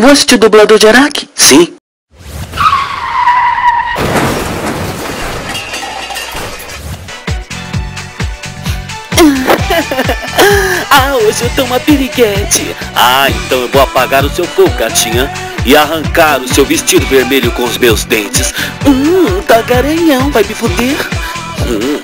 Voz de dublador de Araque? Sim. ah, hoje eu tô uma piriguete. Ah, então eu vou apagar o seu fogo, gatinha. E arrancar o seu vestido vermelho com os meus dentes. Hum, tá garanhão, vai me foder. Hum.